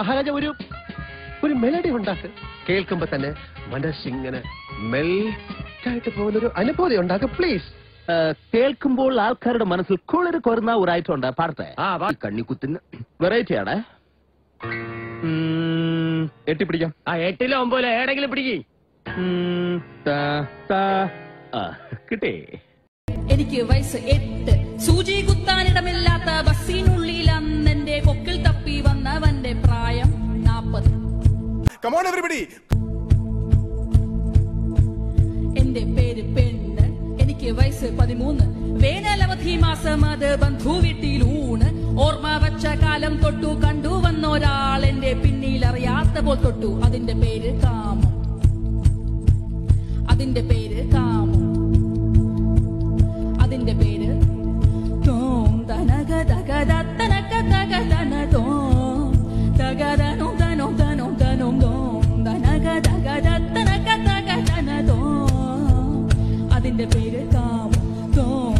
മഹാരാജ ഒരു ഒരു മെലഡി ഉണ്ടാക്ക്. കേൾക്കുമ്പോ തന്നെ മനസ്സിങ്ങനെ മെൽറ്റായിട്ട് പോകുന്ന ഒരു അനുഭൂതി ഉണ്ടാക്ക് പ്ലീസ് കേൾക്കുമ്പോൾ ആൾക്കാരുടെ മനസ്സിൽ കുളിര് കൊരുന്ന ഒരു ഐറ്റം ഉണ്ട്. പാടത്തെ. ആ, കുത്തുന്ന കണ്ണിക്കുത്തിന് വെറൈറ്റി ആണ് എട്ടി പിടിക്കാം. ആ എട്ടിലോ ഒമ്പതിലോ ഏടെങ്കിലും പിടിക്കി. കിട്ടേ. എനിക്ക് വയസ്സ് എട്ട്. സൂചി കുത്താനിടമില്ലാത്ത Come എവറിബഡി. എന്റെ പേര് പെണ്ണ്. എനിക്ക് വയസ്സ് പതിമൂന്ന്. വേനലവധി മാസം അത് ബന്ധു വീട്ടിലൂണ് ഓർമ്മ വച്ച കാലം തൊട്ടു കണ്ടു വന്നൊരാൾ എന്റെ പിന്നിൽ അറിയാത്ത പോൽ തൊട്ടു. അതിന്റെ പേര് കാമം. അതിന്റെ പേര് കാമം. അതിന്റെ പേര് കാമം തോം